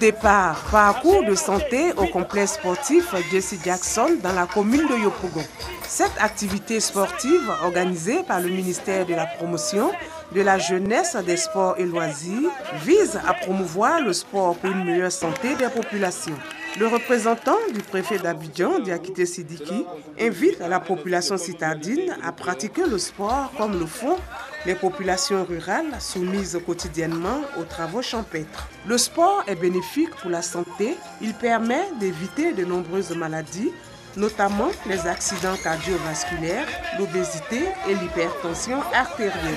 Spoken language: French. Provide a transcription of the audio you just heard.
départ, parcours de santé au complexe sportif Jesse Jackson dans la commune de Yopougon. Cette activité sportive organisée par le ministère de la Promotion de la jeunesse, des sports et loisirs vise à promouvoir le sport pour une meilleure santé des populations. Le représentant du préfet d'Abidjan, Diakité Sidiki, invite la population citadine à pratiquer le sport comme le font les populations rurales soumises quotidiennement aux travaux champêtres. Le sport est bénéfique pour la santé, il permet d'éviter de nombreuses maladies, notamment les accidents cardiovasculaires, l'obésité et l'hypertension artérielle.